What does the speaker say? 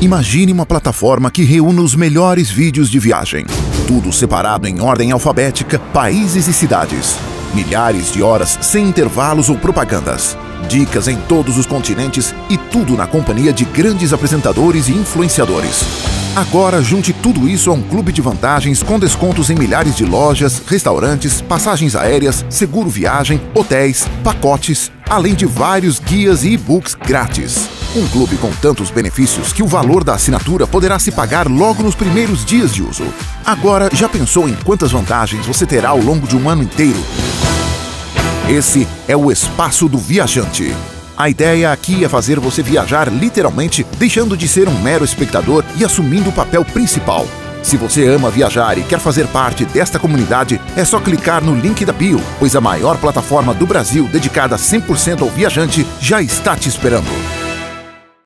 Imagine uma plataforma que reúna os melhores vídeos de viagem. Tudo separado em ordem alfabética, países e cidades. Milhares de horas sem intervalos ou propagandas. Dicas em todos os continentes e tudo na companhia de grandes apresentadores e influenciadores. Agora junte tudo isso a um clube de vantagens com descontos em milhares de lojas, restaurantes, passagens aéreas, seguro viagem, hotéis, pacotes, além de vários guias e e-books grátis. Um clube com tantos benefícios que o valor da assinatura poderá se pagar logo nos primeiros dias de uso. Agora, já pensou em quantas vantagens você terá ao longo de um ano inteiro? Esse é o Espaço do Viajante. A ideia aqui é fazer você viajar literalmente, deixando de ser um mero espectador e assumindo o papel principal. Se você ama viajar e quer fazer parte desta comunidade, é só clicar no link da bio, pois a maior plataforma do Brasil dedicada 100% ao viajante já está te esperando.